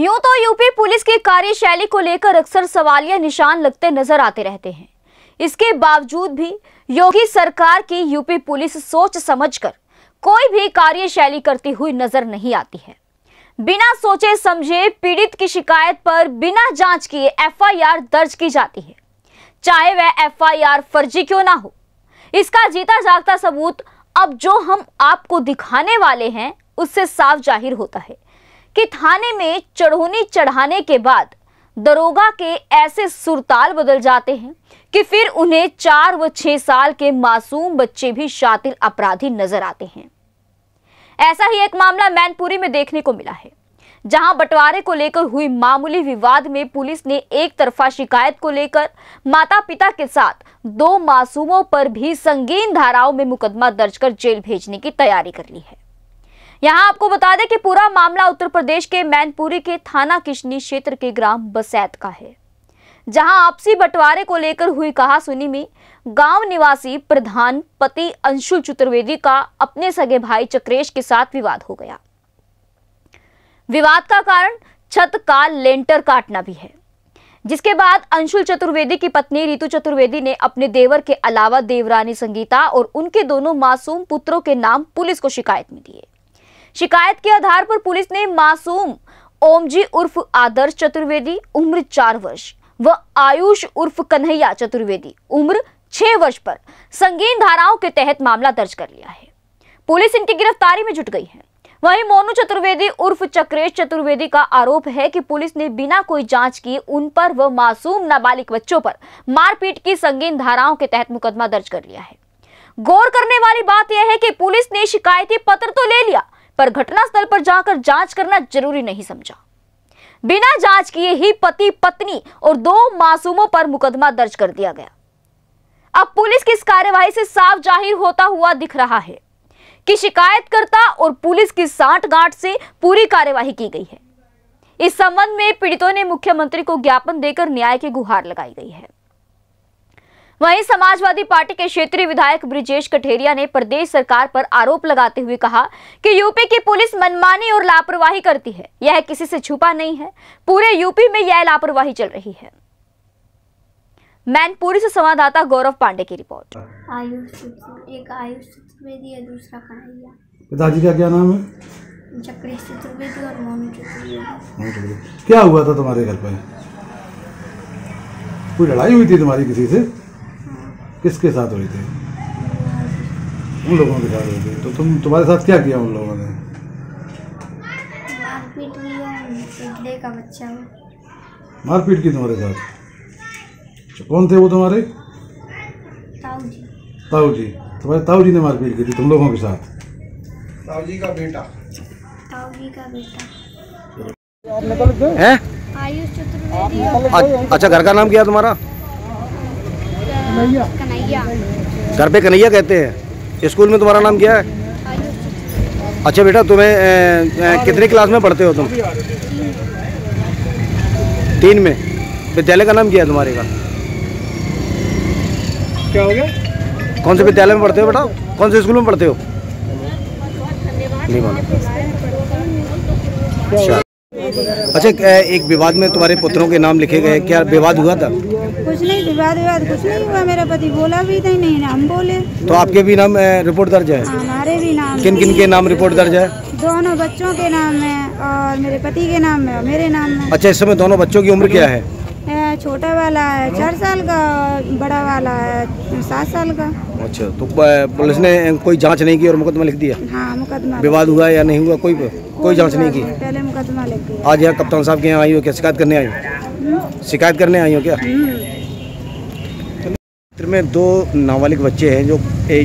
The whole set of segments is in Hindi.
यूँ तो यूपी पुलिस की कार्यशैली को लेकर अक्सर सवालिया निशान लगते नज़र आते रहते हैं। इसके बावजूद भी योगी सरकार की यूपी पुलिस सोच समझकर कोई भी कार्यशैली करती हुई नज़र नहीं आती है। बिना सोचे समझे पीड़ित की शिकायत पर बिना जाँच किए एफआईआर दर्ज की जाती है। चाहे वह एफआईआर फर्जी क्यों ना हो। इसका जीता जागता सबूत अब जो हम आपको दिखाने वाले हैं, उससे साफ़ ज़ाहिर होता है कि थाने में चढ़ोनी चढ़ाने के बाद दरोगा के ऐसे सुरताल बदल जाते हैं कि फिर उन्हें चार व छह साल के मासूम बच्चे भी शातिर अपराधी नज़र आते हैं। ऐसा ही एक मामला मैनपुरी में देखने को मिला है, जहाँ बंटवारे को लेकर हुई मामूली विवाद में पुलिस ने एक तरफा शिकायत को लेकर माता पिता के साथ दो मासूमों पर भी संगीन धाराओं में मुकदमा दर्ज कर जेल भेजने की तैयारी कर ली है। यहाँ आपको बता दें कि पूरा मामला उत्तर प्रदेश के मैनपुरी के थाना किशनी क्षेत्र के ग्राम बसैत का है। जहाँ आपसी बंटवारे को लेकर हुई कहासुनी में गाँव निवासी प्रधान पति अंशुल चतुर्वेदी का अपने सगे भाई चक्रेश के साथ विवाद हो गया। विवाद का कारण छत का लेंटर काटना भी है। जिसके बाद अंशुल चतुर्वेदी की पत्नी रितु चतुर्वेदी ने अपने देवर के अलावा देवरानी संगीता और उनके दोनों मासूम पुत्रों के नाम पुलिस को शिकायत में दिए। शिकायत के आधार पर पुलिस ने मासूम ओमजी उर्फ़ आदर्श चतुर्वेदी उम्र चार वर्ष व आयुष उर्फ़ कन्हैया चतुर्वेदी उम्र छह वर्ष पर संगीन धाराओं के तहत मामला दर्ज कर लिया है। पुलिस इनकी गिरफ्तारी में जुट गई है। वहीं मोनू चतुर्वेदी उर्फ़ चक्रेश चतुर्वेदी का आरोप है कि पुलिस ने बिना कोई जाँच किए उन पर व मासूम नाबालिग बच्चों पर मारपीट की संगीन धाराओं के तहत मुकदमा दर्ज कर लिया है। गौर करने वाली बात यह है कि पुलिस ने शिकायती पत्र तो ले लिया पर घटनास्थल पर जाकर जाँच करना ज़रूरी नहीं समझा। बिना जाँच किए ही पति, पत्नी और दो मासूमों पर मुकदमा दर्ज कर दिया गया। अब पुलिस की इस कार्यवाही से साफ़ ज़ाहिर होता हुआ दिख रहा है कि शिकायतकर्ता और पुलिस की साठ गांठ से पूरी कार्यवाही की गई है। इस संबंध में पीड़ितों ने मुख्यमंत्री को ज्ञापन देकर न्याय की गुहार लगाई गई है। वहीं समाजवादी पार्टी के क्षेत्रीय विधायक ब्रिजेश कठेरिया ने प्रदेश सरकार पर आरोप लगाते हुए कहा कि यूपी की पुलिस मनमानी और लापरवाही करती है। यह किसी से छुपा नहीं है। पूरे यूपी में यह लापरवाही चल रही है। मैनपुरी से संवाददाता गौरव पांडे की रिपोर्ट। आयुष एक आयुष चतुर्वेदी है दूसरा कन्हैया। पिताजी का क्या नाम है? चक्रेश चतुर्वेदी और मोनू चतुर्वेदी। क्या हुआ था तुम्हारे घर पे? कोई लड़ाई हुई थी तुम्हारी किसी से? किसके साथ हुई थी? उन लोगों के साथ हुई थी। तो तुम तुम्हारे साथ क्या किया उन लोगों ने? मारपीट है का बच्चा। मारपीट की तुम्हारे साथ? अच्छा, कौन थे वो तुम्हारे? ताऊ जी। ताऊ जी। तुम्हारे ताऊ जी ने मारपीट की थी तुम लोगों के साथ? ताऊ जी का बेटा। हैं? आयुष चतुर्वेदी। अच्छा घर का नाम क्या तुम्हारा? कन्हैया। घर पे कन्हैया कहते हैं? स्कूल में तुम्हारा नाम क्या है? अच्छा बेटा तुम्हें कितनी क्लास में पढ़ते हो तुम? तीन में। विद्यालय का नाम क्या है तुम्हारे का? क्या हो गया? कौन से विद्यालय में पढ़ते हो बेटा? कौन से स्कूल में पढ़ते हो? नहीं अच्छा। अच्छा एक विवाद में तुम्हारे पुत्रों के नाम लिखे गए क्या विवाद हुआ था? कुछ नहीं विवाद विवाद कुछ नहीं हुआ। मेरा पति बोला भी था नहीं हम बोले। तो आपके भी नाम रिपोर्ट दर्ज है? हमारे भी नाम किन किन के नाम रिपोर्ट दर्ज है? दोनों बच्चों के नाम है और मेरे पति के नाम है और मेरे नाम है। अच्छा इस समय दोनों बच्चों की उम्र क्या है? छोटा वाला है चार साल का बड़ा वाला है सात साल का। अच्छा तो पुलिस ने कोई जाँच नहीं की और मुकदमा लिख दिया? हाँ मुकदमा। विवाद हुआ या नहीं हुआ कोई कोई जाँच नहीं की? पहले मुकदमा लिख दिया। आज यहाँ कप्तान साहब के यहाँ आई हो क्या? शिकायत करने आई हो? शिकायत करने आई हो क्या? चित्र में दो नाबालिग बच्चे हैं जो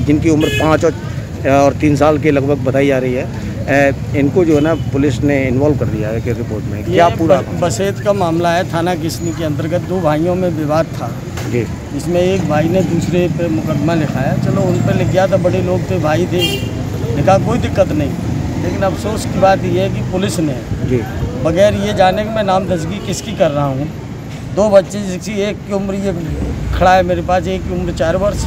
जिनकी उम्र पाँच और तीन साल के लगभग बताई जा रही है। इनको जो है ना पुलिस ने इन्वॉल्व कर दिया है कि रिपोर्ट में। क्या पूरा बसेत का मामला है थाना किसनी के अंतर्गत दो भाइयों में विवाद था। जी। इसमें एक भाई ने दूसरे पे मुकदमा लिखाया। चलो उन पर लिख गया था बड़े लोग थे भाई थे। लिखा कोई दिक्कत नहीं। लेकिन अफसोस की बात यह है कि पुलिस ने जी। बगैर ये जाने कि मैं नामजदगी किसकी कर रहा हूँ? दो बच्चे जिसकी एक की उम्र ये खड़ा है मेरे पास एक की उम्र चार वर्ष।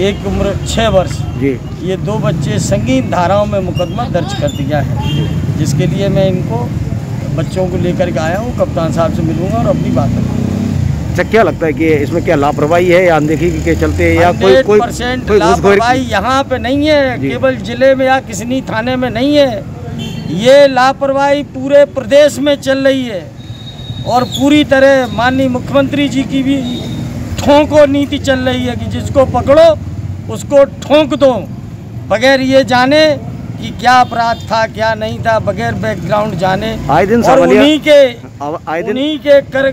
एक उम्र छः वर्ष। जी। ये दो बच्चे संगीन धाराओं में मुकदमा दर्ज कर दिया है। जिसके लिए मैं इनको बच्चों को लेकर के आया हूँ कप्तान साहब से मिलूँगा और अपनी बात अच्छा क्या लगता है कि इसमें क्या लापरवाही है या अनदेखी के चलते या कोई कोई परसेंट लापरवाही यहाँ पे नहीं है। केवल ज़िले में या किसी थाने में नहीं है। ये लापरवाही पूरे प्रदेश में चल रही है। और पूरी तरह माननीय मुख्यमंत्री जी की भी ठोंको नीति चल रही है कि जिसको पकड़ो उसको ठोंक दो। बगैर ये जाने कि क्या अपराध था क्या नहीं था बगैर बैकग्राउंड जाने। आए दिन और उन्हीं के आए दिन उन्हीं के कर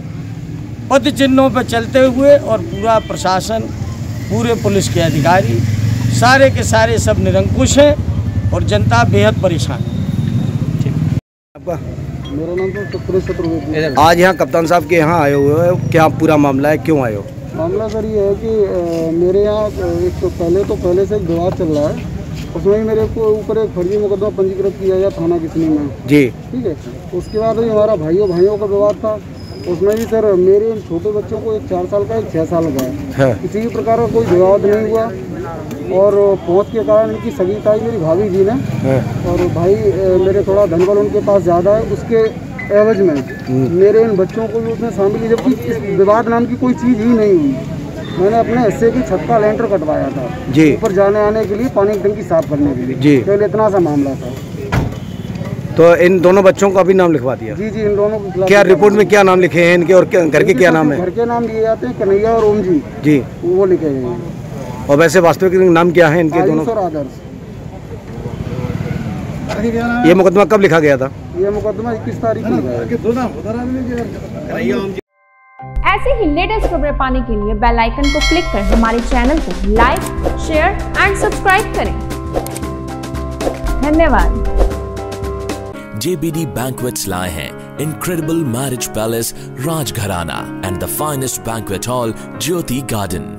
पद चिन्हों पर चलते हुए और पूरा प्रशासन पूरे पुलिस के अधिकारी सारे के सारे सब निरंकुश हैं और जनता बेहद परेशान है। मेरा नाम तो आज यहाँ कप्तान साहब के यहाँ आए हुए हो। क्या पूरा मामला है? क्यों आए हो? मामला सर ये है कि मेरे यहाँ एक तो पहले तो पहले से एक विवाद चल रहा है। उसमें ही मेरे को ऊपर एक फर्जी मुकदमा पंजीकृत किया गया थाना किसनी में। जी। ठीक है? उसके बाद भी हमारा भाइयों भाइयों का विवाद था। उसमें भी सर मेरे इन छोटे बच्चों को एक चार साल का एक छः साल का है। है। किसी भी प्रकार का कोई विवाद नहीं हुआ। और पहुँच के कारण इनकी सगी ताई मेरी भाभी जी ने। और भाई मेरे थोड़ा धन बल उनके पास ज़्यादा है। उसके एवज में। मेरे इन बच्चों को भी उसमें शामिल किया जबकि इस विवाद नाम की कोई चीज़ ही नहीं हुई। मैंने अपने हिस्से की छत का लेंटर कटवाया था। जी। ऊपर जाने आने के लिए पानी की टंकी साफ़ करने के लिए। जी। केवल इतना सा मामला था। तो इन दोनों बच्चों का भी नाम लिखवा दिया? जी जी इन दोनों के क्या रिपोर्ट में क्या नाम लिखे हैं? इनके और घर के क्या नाम है? घर के नाम लिए जाते हैं कन्हैया और ओम जी। जी वो लिखे हैं। और वैसे वास्तविक नाम क्या है इनके दोनों? आदर्श। ये मुकदमा कब लिखा गया था ये मुकदमा इक्कीस तारीख को ऐसे ही लेटेस्ट खबरें पाने के लिए बेल आइकन को क्लिक कर हमारे चैनल को लाइक शेयर एंड सब्सक्राइब करें धन्यवाद JBD Banquets lie hai incredible marriage palace Rajgharana and the finest banquet hall Jyoti Garden.